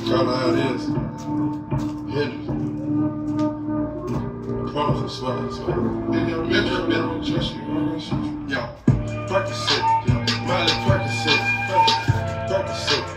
Y'all know how it is. Hendrix? I promise I swear, I swear. They don't, they they trust you. Trust you. Yo, Percocet. Miley, Percocet. Practice it.